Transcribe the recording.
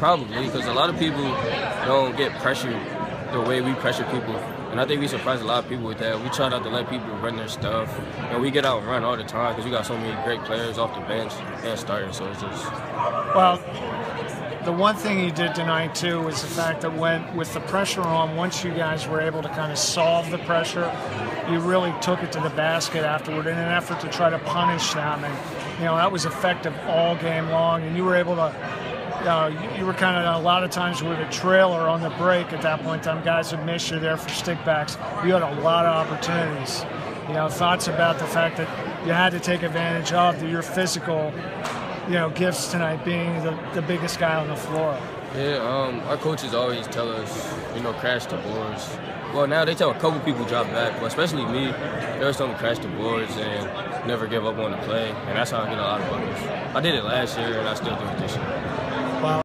probably because a lot of people don't get pressured the way we pressure people. And I think we surprise a lot of people with that. We try not to let people run their stuff. And we get out and run all the time because we got so many great players off the bench and starting. So it's just. Well, the one thing he did tonight too was the fact that when with the pressure on, once you guys were able to kind of solve the pressure, you really took it to the basket afterward in an effort to try to punish them, and you know that was effective all game long, and you were able to. Uh, you, you were kind of a lot of times with a trailer on the break at that point in time. Guys would miss you there for stickbacks. You had a lot of opportunities. You know, thoughts about the fact that you had to take advantage of your physical you know, gifts tonight being the, the biggest guy on the floor. Yeah, um, our coaches always tell us, you know, crash the boards. Well, now they tell a couple people drop back, but especially me, they always tell me crash the boards and never give up on the play, and that's how I get a lot of buckets. I did it last year, and I still do it this year.